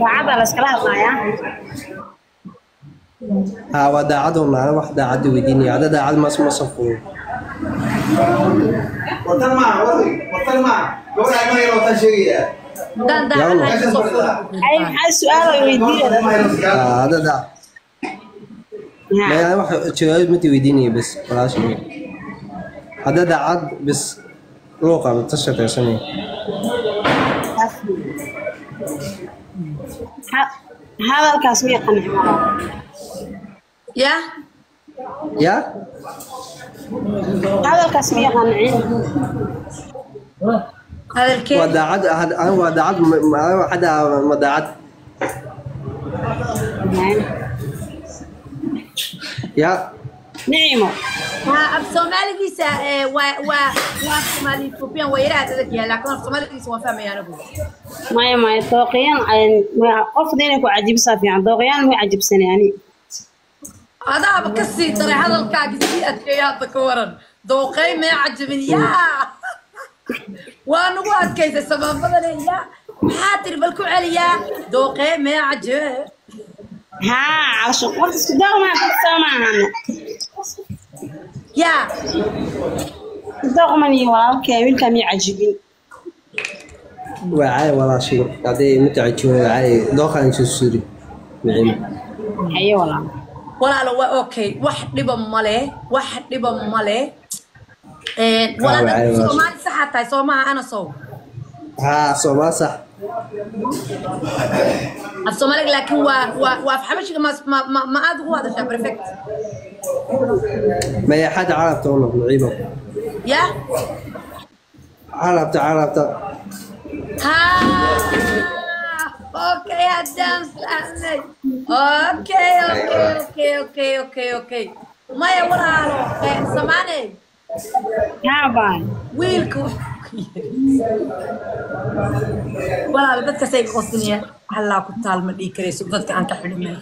daacada la iskala hadlayaa haa waa daacad un ana wax daacadda weydiinaya. Hadda daacad mas ma safuo watan maa watan maa gabadha ma yar watan sheegaya haddaan daacadahay ka soo fuula ay maxaa su'aal ay weydiinaya. Bes walaasha. Hadda daacad bes luuqa ta shaqaysanaya Ha- hadalkaas miya qanci ya? Yaa hadalkaas miya qancin waa daacad had- anigu waa daacad ma- hadda ma daacad. Yaa nicimo ها af soomaaligiisa ee, waa soomaali ethiopian waa yaraha adag yahay laakiin af soomaaligiisa waan fahmaya anigu maya maya dooqiyaan qofda inay ku cajibisaa fiican dooqiyaan ma cajibsanay ani adaaba ka sii daray hadalkaagi sii adkeeya hadda ka waran dooqey mee cajabin yaa waa nagu adkaysay sabaabadane yaa maxaa tiri bal ku celiyaa dooqey mee cajabe haa horta isku dooqmaa soo maahana yaa dooqman iyo walaalkee wiilkaa miya cajibin waa caadi walaashigo hadday mutacajibo waa caadi dooqaan isu suri micimo haye walaal walaalo waa okay wax dhiba male wax dhiba male Een, walaal Waaw, waaw. soomaali saxaa tahay soo maaha ana sow haa soomaa sax af soomaaliga laakiin waa waa waa af xabashiga ma ma ma, ma aad ugu hadashaa perfect maya xad carabta una miciimo ya. Carabta carabta okay haddaan fahmay okay okay okay okay okay okay maya walaalo ee, samaane haa baan wiilka wuxuu ku yiri walaalo dadkaas ay qosinaya hallaa ku taal ma dhihi karayso dadka aan ka asqalka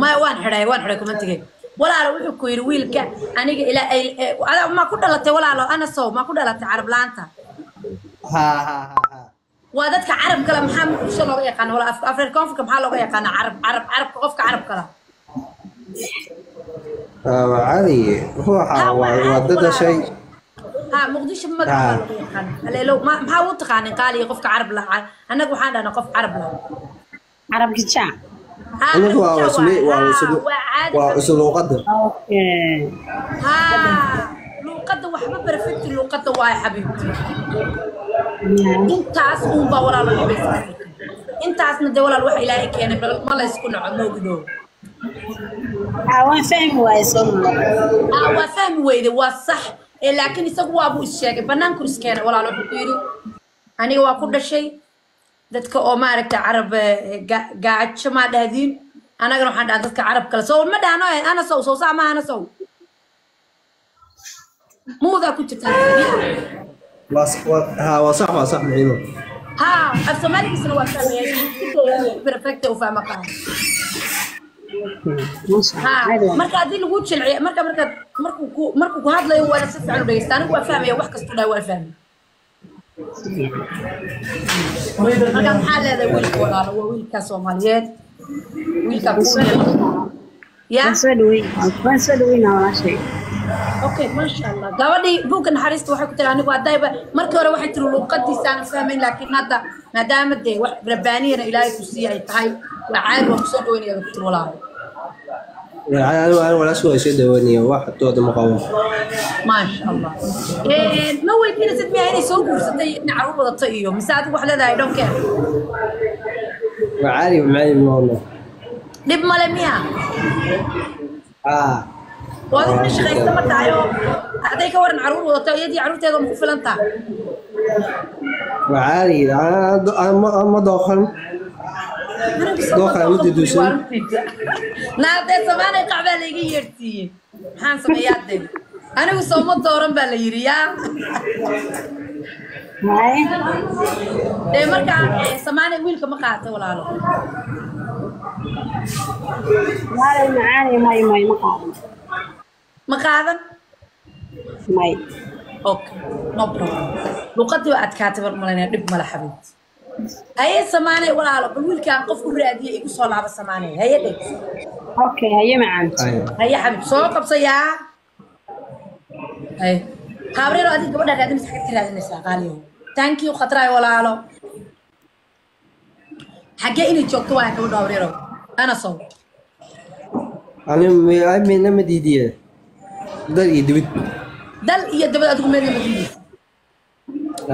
maya waan xidhay waan xidhay kuma tegay walaalo wuxuu ku yidhi wiilka aniga ilaa ay ada- maa ku dhalatay walaalo? Ana sow maa ku dhalatay carab laanta? Haa haa haa haa waa dadka carab kale maxaa muqdisho looga yaqaana wala afreer koonfurka maxaa looga yaqaana carab carab carabka qofka carab kale. Haa waa caadi ruuxa Ha, waa waa waa caadi, dada shay. Ha muqdisho magaca baa looga yaqaana haleelo ma- maxaa u taqaanin qaaliga qofka carab la annaga waxaan dhahnaa qof carab la carab gijaa Ha, anigu waa ha luuqadda waxba perfecti luuqadda waayo xabiibti intaas uunbaa dhibaysa intaasna dee walaal wax ilaahay keenay ma la ysku naco moogidoo haa waan fahmi ah weyde waa sax laakiin isagu waabuu is sheegay banaanku iskeenay walaalo wuxuu ku yidhi aniga waa ku dhashay dadka oo maaragta carab eh, ga- gaajo maa dhahdiin? Anagana waxaan dhahaa dadka carab kale. Sow ma dhahno eh, ana sow sow saa ma ana sow. Muudaa ku jirta. Waa s- waa- haa waa sax waa sax miciimo ha af soomaaligiisana waa fahmaya perfecta u fahma qaa ha marka haddii lagu jilciyo marka markaad markuu ku markuu ku hadlayo waana si fiican u dhegeysta anigu waa fahmaya wax kastuu dhahay waan fahmay marka maxaa leedahay wiilka walaalo waa wiilkaa soomaaliyeed. Walaashay okay maasha allah gabadhii buugga naxariista waxay ku tiri anigu haddayba markii hore waxay tiri luuqadiisaanan fahmayn laakiin hadda maadaama dee wax rabbaaniyana ilaahay ku sii ay tahay waa caadi waan ku soo dhaweynaya ku tiri walaalo maasha allah ma weydiinaysid miyaa inay soo guursatay in carruur wadato iyo mise adigu wax leedahay dhonkeer dhib male miya adigu nin shaqaysta ma tahay oo hadday ka waran carruur wadato iyadii caruurteeda ma ku filan aan ma dooqan Dooqa mid dudusan. naadee samaanay qacbaa layga yeersiiyey maxaan sameeyaa dee anigu sooma dooran baa la yidhi yaa dee markaa samaanay wiilka ma qaatay walaalo. Ma qaadan? Luqadii waa adkaatay baan malaynaya dhib xabiibti haye samaanay walaalo bal wiilkaan qof u raadiye igu soo laaba samaanay haye dheg okay haye macaan. Ay. haye xabib soo qabsayaa haye. Haabreero adig gabadha raadinaysa xagad ka raadinaysaa qaaliyo thank you khatraay walaalo. Xaggee inay joogto waa gabadha habreero ana sow. Ani mi- ay mina ma diidiye. Dal iyo dibid. Dal iyo dabad adigu meel lama diidaysa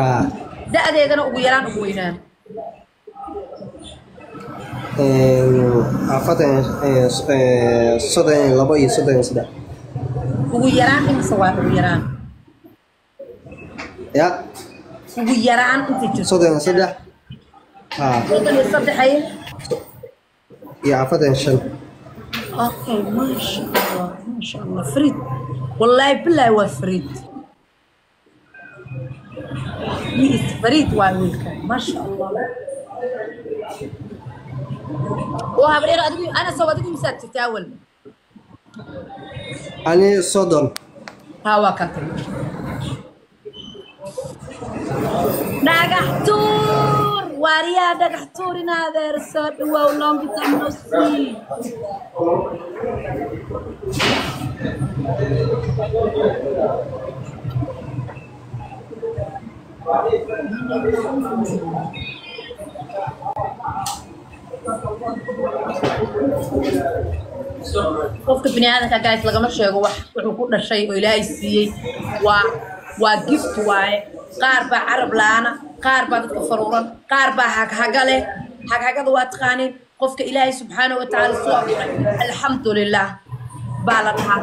ah da'deedana ugu yaraan ugu weynaan sodon iyo labo iyo sodon iyo saddex ugu yaraan imse waa ugu yaraan. Ya. Ugu yaraan inta jirto sodon iyo saddex sodon iyo sadexay iyo afartan shan. Okay maasha allah maasha allah frid. Wallaahi bilaahi waa frid. هو فريد ميت فريد واويلك ما شاء الله وهبرير ادقي انا سوى ادقي مسات تتاول ani soddon ها وكاتب dhagaxtuur waariyaa dhagaxtuur inaadeer soo dhawow longitanosi Qofka bini aadamka guys lagama sheego wax wuxuu ku dhashay oo ilaahay siiyey. Waa waa gift waaye. Qaar baa carab la'aana qaar baa dadka faruuran qaar baa haghaga leh. Haghagada waa taqaaniin. Qofka ilaahay subxaanahu watacaala soo abuuray alxamdulilah baa la dhahaa.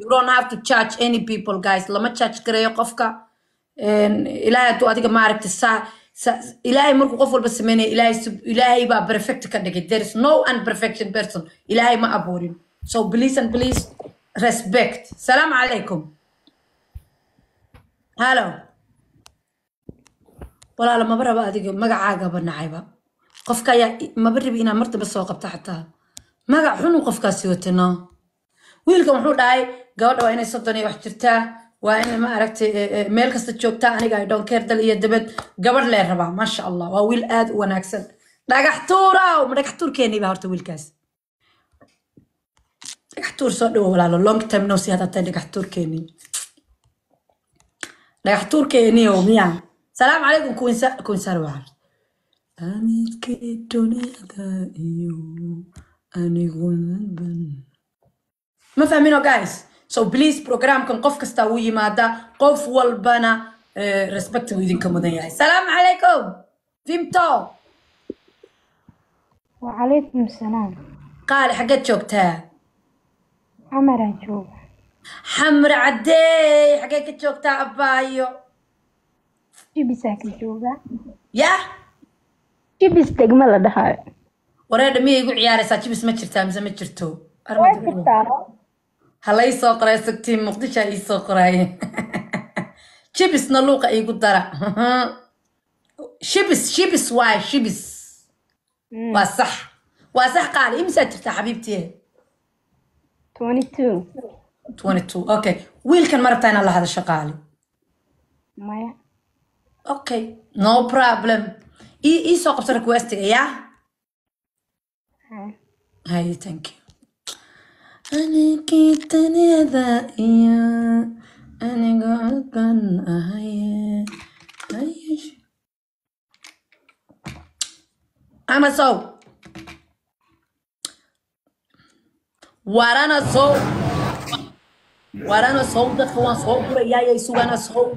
You don't have to charge any people guys. Lama charge gareeyo qofka ilaahay hadduu adiga maaragta ilaahay markuu qof walba sameynaya ilaahay baa perfect ka dhigay. There no unperfection person. Ilaahay ma abuurin. So please and please respect. Salaamu calaykum hallo walaala maba raba adiga magacaagaba nacayba qofka maba rabi inaa martaba soo qabta xataa? Magac xunu qofkaasi wata no? Wiilkan wuxuu dhahay gabadha waa inay soddon iyo wax jirtaa waa in ma aragtay eh, eh, meel kasta joogtaa aniga dhonkeer dal iyo dabad gabadh lee rabaa maasha allah. Waa wiil aad u wanaagsan. Dhagax tuuraw ma dhagax baa horta wiilkaas? Dhagax tuur soo dhawo walaalo. Long time no si hadda tahay dhagax miyaa? Salaamu calaykum kuwinsa- kuwinsaar waa amidkii duniyada iyo anigunaban ma fahmino guys so bliase programkan qof kastaa u yimaada qof walbana eh, respect uu idinka mudan yahay. Asalaamu calaykum vimto. Wacalaykum salaam. Qaali xaggeed joogtaa xamaraa jooga xamre caddeey xaggee ka joogtaa abbaayo? Jibisaa joogaa yah jibis degma la dhahaayo wareedha miyay igu ciyaaraysaa? Jibis ma jirtaa mise ma jirto? halay soo qoray sagtii muqdisho ii soo qoraaye jibisna luuqa iigu dara. Shibis shibis waay shibis. Mm. Waa sax. Waa sax qaali. Imisaa jirtaa xabiibtiye okay. Wiilkan ma rabtaa inaad la hadasho qaali? Maya. Okay. No problem. Ii soo qabso requestiga yaa hay thank you anigii tanida iyo anigoo kan ahaye haye ana sow warana sow warana sow dadka waan soo gurayaayay sugana sow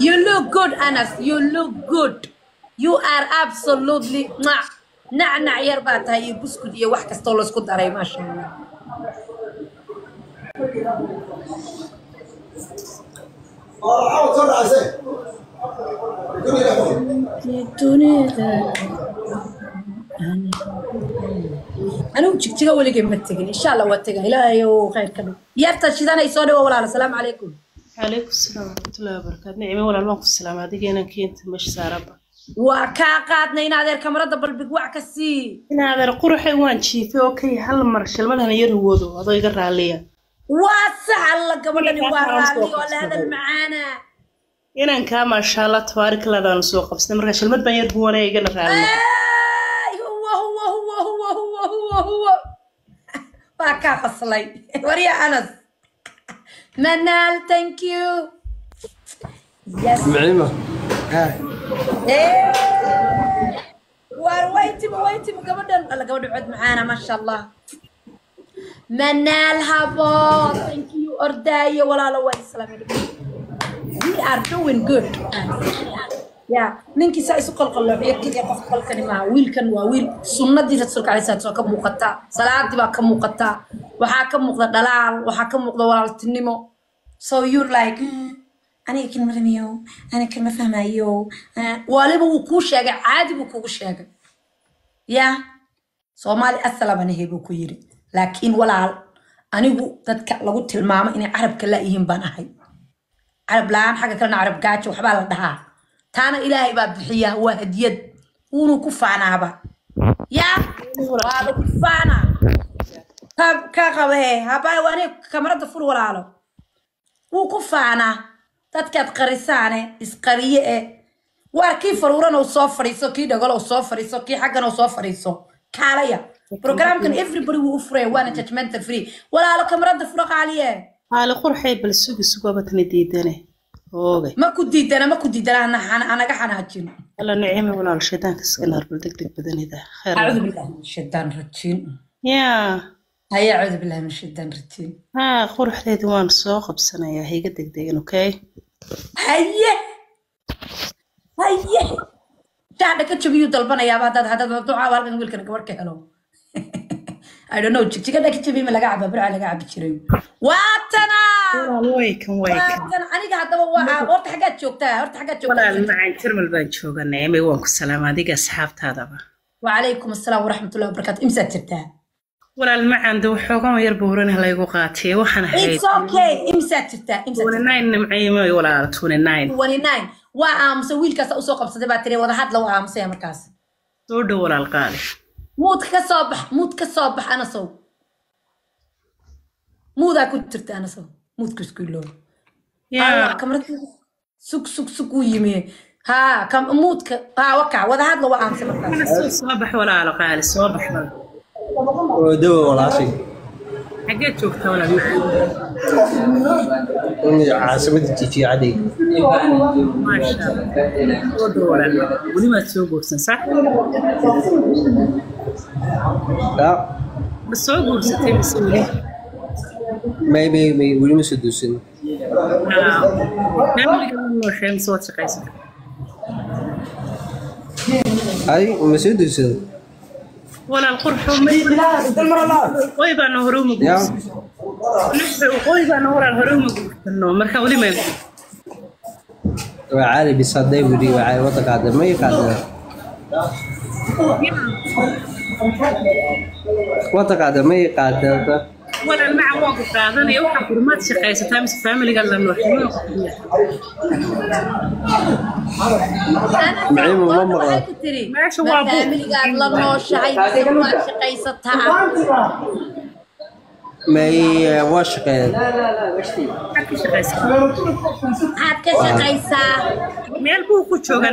You look good, Anas. You look good. You are absolutely mwah. نعنع يربا تاي بسكوت يا واحد كستول على ما شاء الله. أنا وجهك تجا ولا جيم إن شاء الله واتجا لا يو خير كله يا أنت شذا أنا يسوي؟ السلام عليكم. عليكم السلام ورحمة الله وبركاته. نعم ولا الله السلام. هذه أنا كنت مش سارة. waa kaa qaadnay in adeer kamarada balbig wac ka sii. In adeer waan jiifay oo kay hal mar shalmadana yar huwoodo adoo iga raaliya. Waa sax gabadhani waa raali oo la macaana. Inaan kaa maasha allah soo qabsay marka shalmad baan yar huwanaya igana raali waa kaa qaslay warya anas. Manaal thank you. Yes. Eh, waar waytimo waytimo gabadhan alla gabadha cod macaana maasha allah manaal habo thank you ordaayo walaalo waa islaamay we are doing good. Ya ninkii saa isu qalqalooxiyo keliya qof qalkani maaha wiilkan waa wiil. Sunnadii rasuulka alai salaatu ka muuqataa salaadii baa ka muuqataa waxaa ka muuqda dhalaal waxaa ka muuqda walaaltinimo. So you're like "Mm, aniga kan maramiyo aniga kan ma waliba wuu kuu sheegay caadi buu kugu sheegay ya soomaali asalabanahe buu ku yiri laakiin walaal anigu dadka lagu tilmaamo inay carabka laayihiin baan ahay carab la'aan xagga kalena carab gaajo waxbaa la dhahaa taana ilaahay baa bixiya waa hadiyad wuunu ku faanaaba ya waaba ku faanaa ka qabahe habaa waani kamarada fur walaalo wuu ku faanaa dadkaad qarisaane isqariye e waar kii faruuran oo soo fadhiiso kii dhagol oo soo fadhiiso kii xaggan oo soo fadhiiso? Kaalaya. Programkan everybody wuu u furaya waana judgmental free. Walaalo kamarada furo qaaliye. Haali qurxay bal sugi sugaba tani diidane. Oogay ma ku diidana ma ku diidana hanaga xanaajin. Alla nicime walaal shaydaanka iska naarbal deg deg badanida khayr acuudu billahi min shaytaan rajiim. Yaa. Quruxdeedi waan soo qabsanayaa hayga degdegan okay haye! Haye! Shaadha ka jabiyuu dalbanayaaba haddaad haddaad ducaa halkan wiilkan gabar ka helo. I don't know. Jigjigadha ka jabiy ma laga caba birca laga cabi jiray waatana! Aniga haddaba waa horta xaggaad joogtaa horta xaggaad joogtaa jarmal baan jooga nicime waan ku salaama adiga asxaabtaadaba. Wacalaykum assalaam waraxmatullahi wabarakaatu imsaad jirtaa walaal macaan de waxoogan yar buuran laygu qaatay waxaan ahayd it's okay. Imsaad jirtaa imsaad twenty nine nimcime walaal twenty nine 29 waa aamusa wiilkaas u soo qabsaday baa tiri wada hadla waa aamusaya markaas. Soo dhow walaal qaali muud ka soo bax muud ka soo bax anasow muudaa ku jirta anasow muudka isku sug sug sug uu yimi. Haa muudka haa waka wada hadla waa aamusay markaas. Soo bax walaalo qaali soo bax walaal oo dawa walaashay xageed joogtaa walaal macaan Umi caasimada jijiicadey maasha allah soo dhow walaal weli waad soo guursan sax yaa ma soo guursatay mise weli may may may weli ma soo duusin familiga ma nooshay mise waad shaqaysatay ay ma soo duusin walaal qurxo qoy baana hore uma yaa guursan qoy baana walaal hore uma guursano marka weli maan waa caadi bis hadday weli waa caadi waddanka hadda ma yaqaanaa waddanka hadda ma yaqaanaa walaal maca waan ku qaadanaya waxaa gurmaad shaqaysataa mise familiga la nooshay ma Maciimo ma maqlo. waxay ku tiri Meesha ma waa buuq. faamiligaad la nooshahay mise waad shaqaysataa may eh, waa shaqeeyeen maxaad ka shaqaysataa maxaad ka shaqaysaa meel buu ku joogaa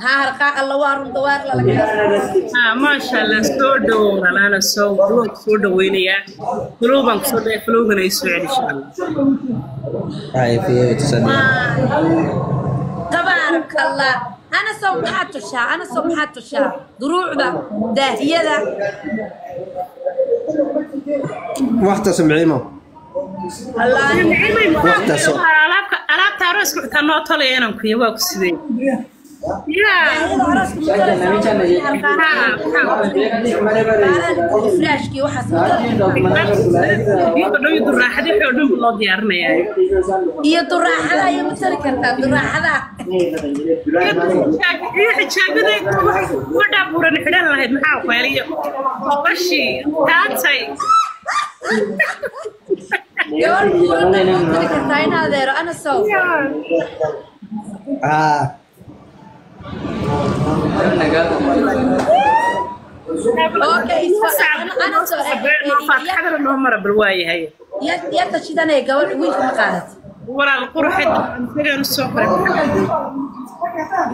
ها رقاق الله وارم دوار لا ها ما شاء الله سو دور أنا سو بلوك سو دوينيا قلوبا سو دي قلوبنا يسوع إن شاء الله. هاي في إيه تسلم آه. تبارك الله. أنا سو محاتو شا أنا سو محاتو شا دروع ذا داهية ذا وقت سمعيمه الله. سمعيمه وقت سمعيمه العاب العاب تعرف اسكو تنو تولي أنا كوي واكو سيدي iyo iyo duraaxada ayay matali kartaa duraaxada iyo xijaabaday gabadhaa buuran xidhan lahayd maxaa kweeliyo bashii taatay buurada matali kartaa in adeero ana أوكي انا صبرنا حضر انهم رب الواي هي يا تشيدان اي غبر ويلك ما قادت ورا القرحة انسان السوكر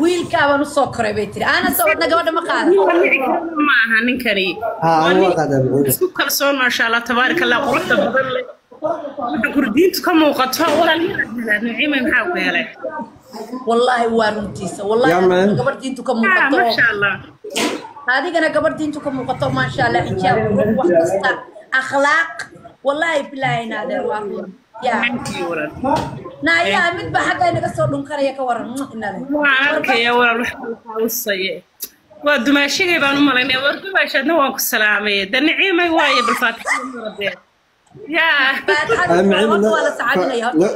ويلك ابا السوكر بيتري أنا سودنا غبر ما قادت ما أها نكري ها هو قادر سوكر سون ما شاء الله تبارك الله قرحة بدل maasha allah tabaaraka allah quruxda badan leh waxa kurdiintu ka muuqato walaal yaraad nuciimay maxaa ku helay wallaahi waa runtiisa Yaa wallaahi man. gabadh diintu ka ah muuqato maasha allah adigana gabadh diintu ka muuqato maasha allah xijaab qurux wax kasta akhlaaq wallaahi bilaahi naadeer waa run yaa Thank you, walaal naayaa midba xagga inaga soo dhunkanaya ka waran mm, inale waan arkaya walaal wax hausaye waa dumaashigay baan